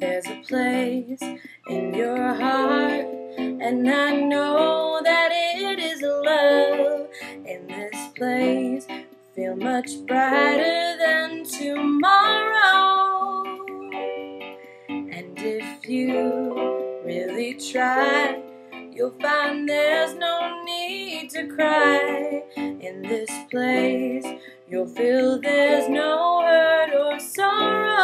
There's a place in your heart, and I know much brighter than tomorrow. And if you really try, you'll find there's no need to cry. In this place, you'll feel there's no hurt or sorrow.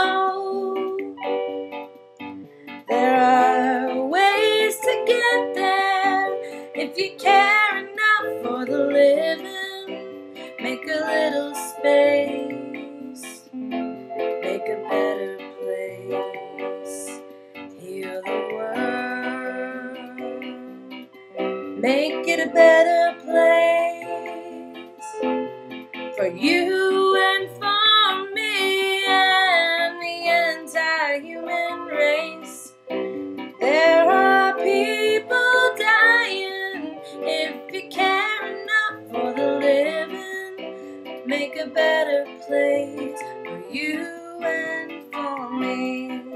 Make it a better place for you and for me and the entire human race. There are people dying. If you care enough for the living, make a better place for you and for me.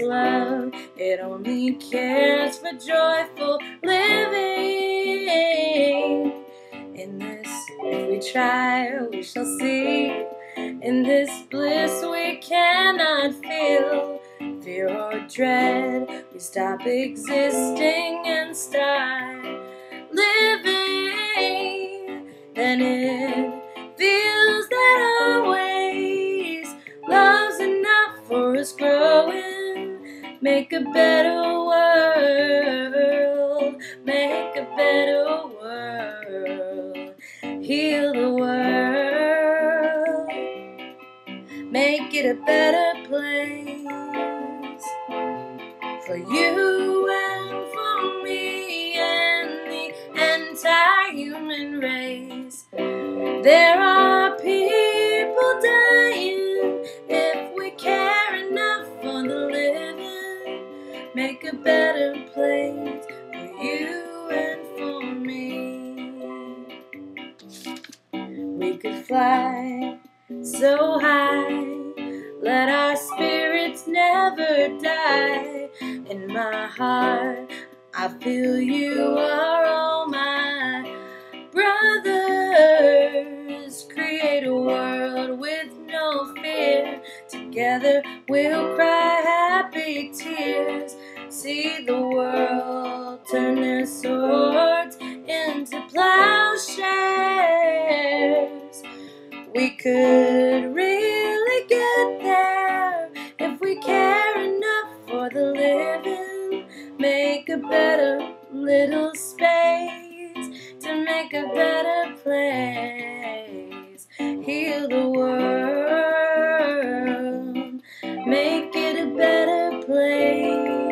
Love, it only cares for joyful living. In this, if we try, we shall see. In this bliss we cannot feel fear or dread. We stop existing Make a better world. Make a better world. Heal the world. Make it a better place for you and for me and the entire human race. There are Make a better place for you and for me. We could fly so high, let our spirits never die. In my heart, I feel you are all my brothers. Create a world with no fear. Together we'll cry We could really get there if we care enough for the living. Make a better little space to make a better place. Heal the world, make it a better place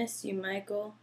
miss you, Michael.